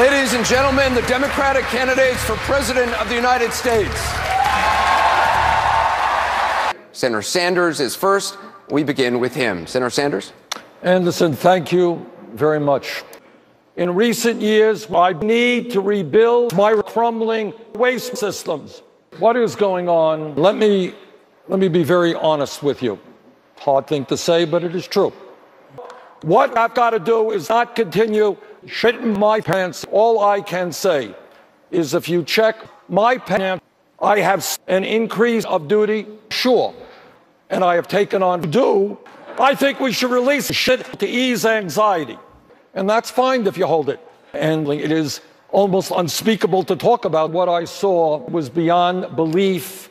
Ladies and gentlemen, the Democratic candidates for President of the United States. Senator Sanders is first. We begin with him. Senator Sanders. Anderson, thank you very much. In recent years, I need to rebuild my crumbling waste systems. What is going on? Let me, let me be very honest with you. Hard thing to say, but it is true. What I've got to do is not continue shitting my pants. All I can say is if you check my pants, I have an increase of duty, sure. And I have taken on do. I think we should release shit to ease anxiety. And that's fine if you hold it. And it is almost unspeakable to talk about what I saw was beyond belief